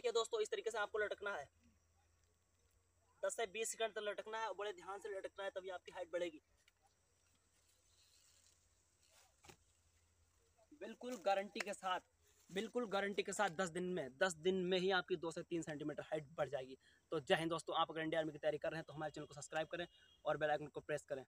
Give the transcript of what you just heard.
देखिए दोस्तों, इस तरीके से आपको लटकना है। दस से बीस सेकंड तक लटकना है और बड़े ध्यान से लटकना है, तभी आपकी हाइट बढ़ेगी। बिल्कुल गारंटी के साथ, बिल्कुल गारंटी के साथ दस दिन में, दस दिन में ही आपकी दो से तीन सेंटीमीटर हाइट बढ़ जाएगी। तो जय हिंद दोस्तों, आप अगर इंडिया आर्मी की तैयारी कर रहे हैं तो हमारे चैनल को सब्सक्राइब करें और बेल आइकन को प्रेस करें।